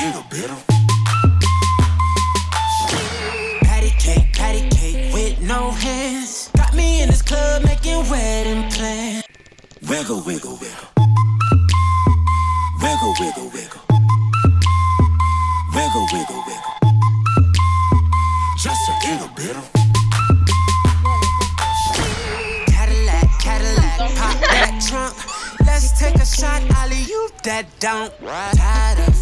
wiggle. Just a bit of. Patty cake, patty cake with no hands. Got me in this club making wedding plans. Wiggle, wiggle, wiggle. Wiggle, wiggle, wiggle. Wiggle, wiggle, wiggle. Just a little bit of. Cadillac, Cadillac, pop that trunk. Let's take a shot, Ollie, you that don't. Tired of